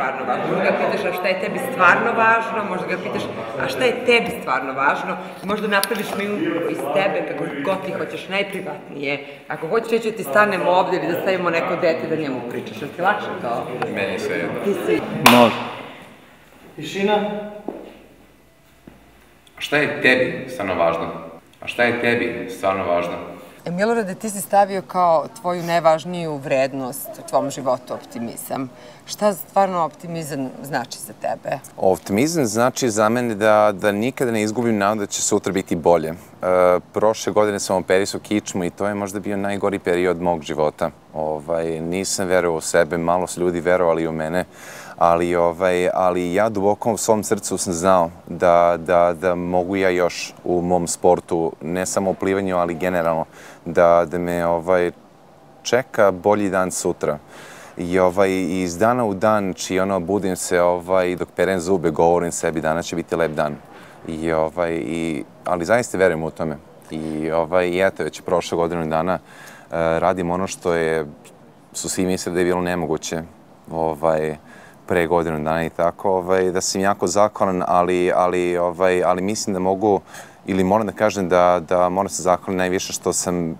stvarno važno. Možda ga pitaš a šta je tebi stvarno važno, možda ga pitaš a šta je tebi stvarno važno. Možda napraviš minut iz tebe kako god ti hoćeš, najprivatnije. Ako hoćeš reći da ti stanemo ovde ili da stavimo neko dete da njemu pričaš, je ti lakše to? Meni je sve jedno. Ti si Može. Tišina. A šta je tebi stvarno važno? A šta je tebi stvarno važno? Milorade, ti si stavio kao tvoju najvažniju vrednost u tvom životu optimizam. Šta stvarno optimizam znači za tebe? Optimizam znači za mene da, da nikada ne izgubim nadu da će sutra biti bolje. E, prošle godine sam operisao kičmu i to je možda bio najgori period mog života. Ovaj, nisam verovao u sebe, malo su ljudi verovali u mene, ali, ovaj, ali ja duboko u svom srcu sam znao da, da, da mogu ja još u mom sportu, ne samo u plivanju, ali generalno, da, da me ovaj, čeka bolji dan sutra. I ovaj, iz dana u dan, či ono, budim se, ovaj, dok perem zube, govorim sebi, danas će biti lep dan. I, ovaj, i, ali zaista verujem u tome. I, ovaj, i eto, već prošle godinu dana uh, radim ono što je, su svi mislili da je bilo nemoguće. Ovaj, pre godinu dana i tako, ovaj, da sam jako zahvalan, ali, ali, ovaj, ali mislim da mogu, ili moram da kažem da, da moram se zahvalim najviše što sam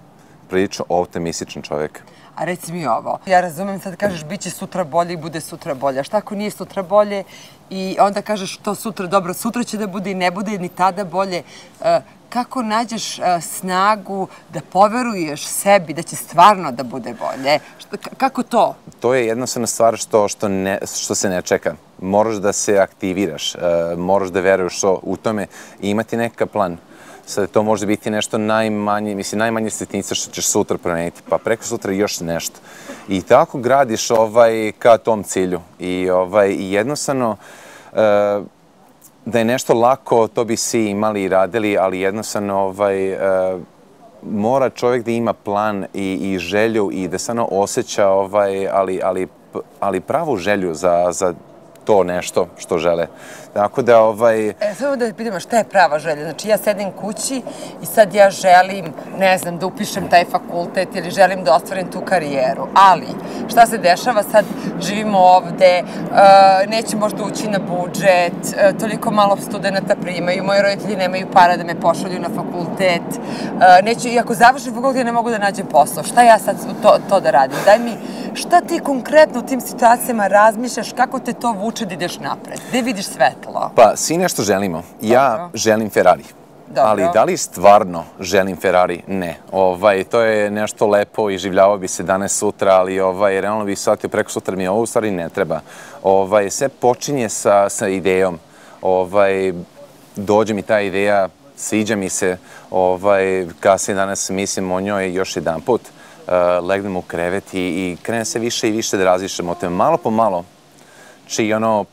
prilično optimističan čovjek. A reci mi ovo, ja razumem sad kažeš bit će sutra bolje i bude sutra bolje. A šta ako nije sutra bolje i onda kažeš to sutra dobro, sutra će da bude i ne bude ni tada bolje. E, kako nađeš e, snagu da poveruješ sebi da će stvarno da bude bolje? Kako to? To je jednostavna stvar što, što, ne, što se ne čeka. Moraš da se aktiviraš, uh, moraš da veruješ u tome i imati neka plan. Sad to može biti nešto najmanje, mislim, najmanje sitnica što ćeš sutra promeniti, pa preko sutra još nešto. I tako gradiš ovaj, ka tom cilju. I, ovaj, jednostavno, uh, da je nešto lako, to bi svi imali i radili, ali jednostavno ovaj, uh, mora čovjek da ima plan i, i želju i da stvarno osjeća ovaj, ali, ali, ali pravu želju za, za to nešto što žele. Tako da, ovaj... E, samo da pitamo šta je prava želja. Znači ja sedim kući i sad ja želim, ne znam, da upišem taj fakultet ili želim da ostvarim tu karijeru. Ali, šta se dešava sad? Živimo ovde, uh, neće možda ući na budžet, uh, toliko malo studenta primaju, moji roditelji nemaju para da me pošalju na fakultet, uh, neću, i ako završim fakultet ne mogu da nađem posao. Šta ja sad to, to da radim? Daj mi, šta ti konkretno u tim situacijama razmišljaš, kako te to vuče da ideš napred? Gde vidiš svetlo? Pa, svi nešto želimo. Ja Dobro. želim Ferrari. Dobro. Ali da li stvarno želim Ferrari? Ne. Ovaj, to je nešto lepo i življavao bi se danas sutra, ali ovaj, realno bi shvatio preko sutra mi ovo u stvari ne treba. Ovaj, sve počinje sa, sa idejom. Ovaj, dođe mi ta ideja, sviđa mi se, ovaj, kasnije danas mislim o njoj još jedan put. Uh, legnem u krevet i, i krenem se više i više da razlišem o tome. Malo po malo, či ono,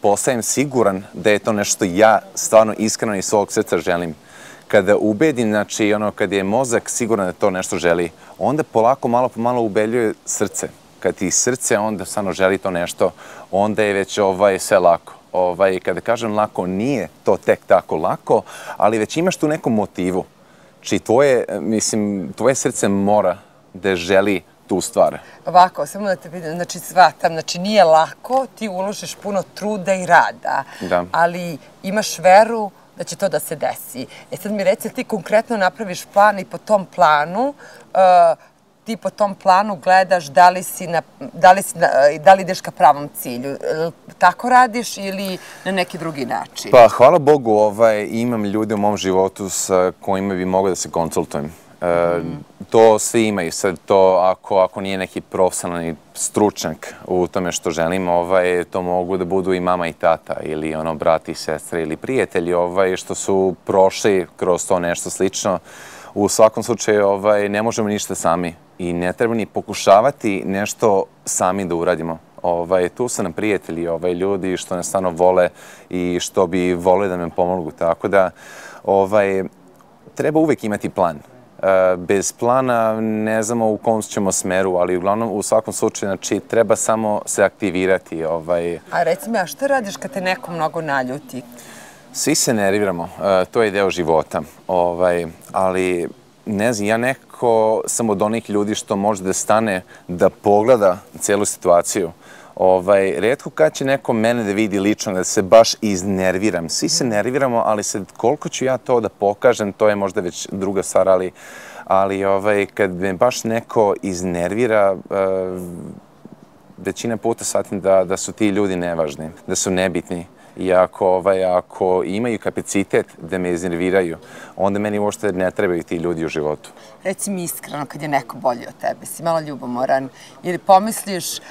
postajem siguran da je to nešto ja stvarno iskreno iz svog srca želim. Kada ubedim, znači ono, kad je mozak siguran da to nešto želi, onda polako, malo po malo ubeljuje srce. Kad ti srce onda stvarno želi to nešto, onda je već ovaj, sve lako. Ovaj, kada kažem lako, nije to tek tako lako, ali već imaš tu neku motivu. Či tvoje, mislim, tvoje srce mora da želi tu stvar. Ovako, samo da te vidim, znači shvatam, znači nije lako, ti uložiš puno truda i rada, Da. ali imaš veru da će to da se desi. E sad mi reci, ti konkretno napraviš plan i po tom planu, uh, ti po tom planu gledaš da li, si na, da, li si na, da li ideš ka pravom cilju. Tako radiš ili na neki drugi način? Pa, hvala Bogu, ovaj, imam ljude u mom životu sa kojima bi mogao da se konsultujem. E, To svi imaju. Sad to, ako, ako nije neki profesionalni stručnjak u tome što želim, ovaj, to mogu da budu i mama i tata ili ono, brati i sestre ili prijatelji ovaj, što su prošli kroz to nešto slično. U svakom slučaju ovaj, ne možemo ništa sami i ne treba ni pokušavati nešto sami da uradimo. Ovaj, tu su nam prijatelji, ovaj, ljudi što nas stvarno vole i što bi vole da nam pomogu. Tako da ovaj, treba uvek imati plan. Bez plana ne znamo u kom ćemo smeru, ali uglavnom u svakom slučaju znači, treba samo se aktivirati. Ovaj, A reci mi, a šta radiš kad te neko mnogo naljuti? svi se nerviramo, e, to je deo života, ovaj, ali ne znam, ja nekako sam od onih ljudi što može da stane da pogleda celu situaciju. Ovaj, redko kad će neko mene da vidi lično, da se baš iznerviram. Svi se nerviramo, ali sad koliko ću ja to da pokažem, to je možda već druga stvar, ali, ali ovaj, kad me baš neko iznervira, uh, većina puta shvatim da, da su ti ljudi nevažni, da su nebitni. I ako, ovaj, ako imaju kapacitet da me iznerviraju, onda meni uopšte ne trebaju ti ljudi u životu. Reci mi iskreno kad je neko bolji od tebe, si malo ljubomoran ili pomisliš uh,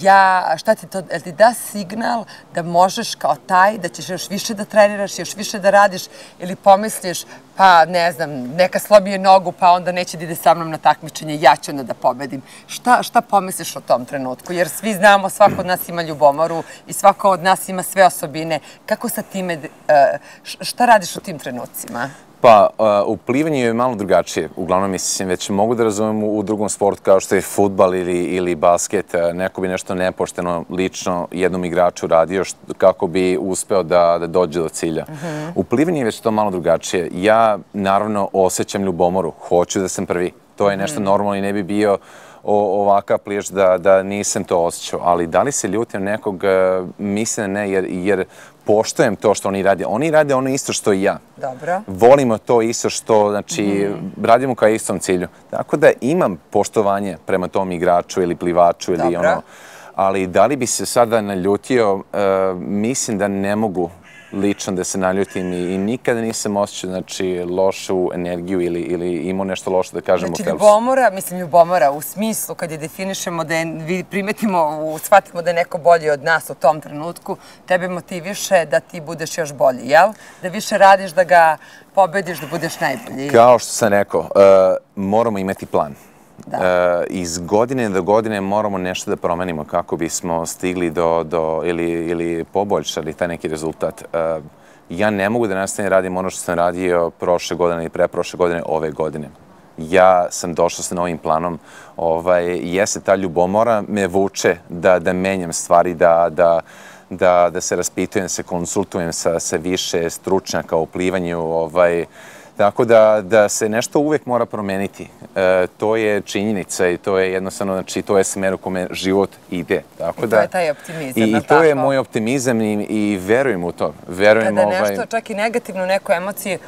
ja, šta ti to, ti da signal da možeš kao taj, da ćeš još više da treniraš, još više da radiš ili pomisliš pa ne znam, neka slomije nogu pa onda neće da ide sa mnom na takmičenje, ja ću onda da pobedim. Šta, šta pomisliš o tom trenutku? Jer svi znamo, svako od nas ima ljubomoru i svako od nas ima sve osobine. Kako sa time, uh, šta radiš u tim trenucima? Pa, uh, u plivanju je malo drugačije. Uglavnom, mislim, već mogu da razumem u, drugom sportu kao što je futbal ili, ili basket. Uh, neko bi nešto nepošteno lično jednom igraču radio što, kako bi uspeo da, da dođe do cilja. -hmm. U plivanju je već to malo drugačije. Ja, naravno, osjećam ljubomoru. Hoću da sam prvi. To je nešto mm -hmm. normalno i ne bi bio o, ovakav pliješ da, da nisam to osjećao. Ali da li se ljutim nekog, uh, mislim ne, jer, jer poštojem to što oni rade. Oni rade ono isto što i ja. Dobro. Volimo to isto što, znači, mm. radimo kao istom cilju. Tako da imam poštovanje prema tom igraču ili plivaču ili Dobro. ono. Ali da li bi se sada naljutio, uh, mislim da ne mogu lično da se naljutim i, i nikada nisam osjećao znači, lošu energiju ili, ili imao nešto loše da kažem znači, o Znači ljubomora, mislim ljubomora u smislu kad je definišemo da je, primetimo, u, shvatimo da je neko bolji od nas u tom trenutku, tebe motiviše da ti budeš još bolji, jel? Da više radiš da ga pobediš, da budeš najbolji. Kao što sam rekao, uh, moramo imati plan. Da. E, iz godine do godine moramo nešto da promenimo kako bismo stigli do, do ili, ili poboljšali taj neki rezultat. E, ja ne mogu da nastavim radim ono što sam radio prošle godine i preprošle godine ove godine. Ja sam došao sa novim planom. Ovaj, jeste ta ljubomora me vuče da, da menjam stvari, da, da, da, da se raspitujem, da se konsultujem sa, sa više stručnjaka u plivanju. Ovaj, Tako da, da se nešto uvek mora promeniti. E, to je činjenica i to je jednostavno, znači, to je smer u kome život ide. Tako I da, to je taj optimizam. I, i to je moj optimizam i, i verujem u to. Verujem Kada ovaj... nešto, čak i negativno, neku emociju,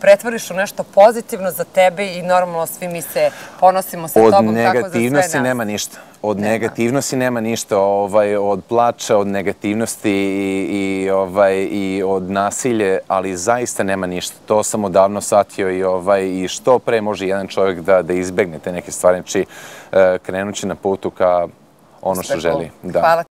pretvoriš u nešto pozitivno za tebe i normalno svi mi se ponosimo sa od tobom. Od negativnosti nema ništa. Od nema. negativnosti nema ništa, ovaj, od plača, od negativnosti i, i, ovaj, i od nasilje, ali zaista nema ništa. To sam odavno satio i, ovaj, i što pre može jedan čovjek da, da izbegne te neke stvari. Znači, uh, krenući na putu ka ono što želi. Da. Hvala